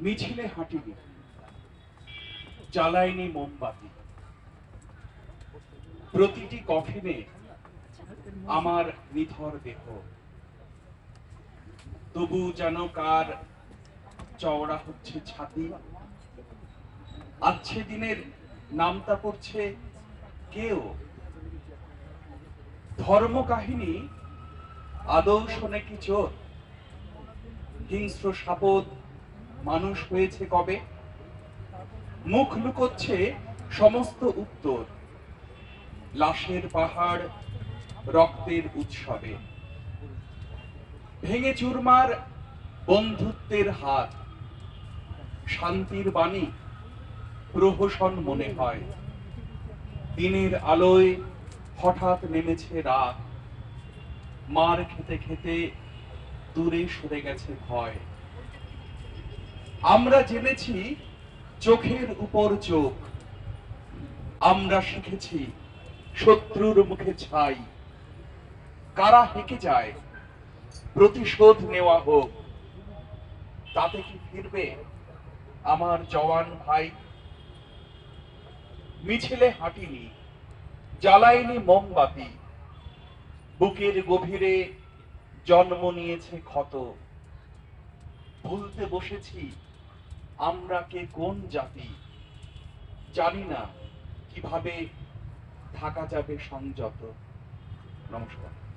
মিছিলে হাঁটিনি জ্বালাইনি মোমবাতি। প্রতিটি কফিনে আমার নিথর দেহ। তবু যেন কার চওড়া হচ্ছে ছাতি। আচ্ছে দিনের নামতা পড়ছে কেউ। ধর্ম কাহিনী আদৌ শোনে কি চোর? হিংস্র সাপদ মানুষ হয়েছে কবে? মুখ লুকোচ্ছে সমস্ত উত্তর। লাশের পাহাড় রক্তের উৎসবে। ভেঙে চুরমার বন্ধুত্বের হাত। শান্তির বাণী প্রহসন মনে হয়। দিনের আলোয় হঠাৎ নেমেছে রাত। মার খেতে খেতে দূরে সরে গেছে ভয়। আমরা জেনেছি চোখের উপর চোখ। আমরা শিখেছি শত্রুর মুখে ছাই। কারা হেঁকে যায়, প্রতিশোধ নেওয়া হোক। তাতে কি ফিরবে আমার জওয়ান ভাই? মিছিলে হাঁটিনি জ্বালাইনি মোমবাতি। বুকের গভীরে জন্ম নিয়েছে ক্ষত। ভুলতে বসেছি আমরা কে কোন জাতি? জানি না কীভাবে থাকা যাবে সংযত। নমস্কার।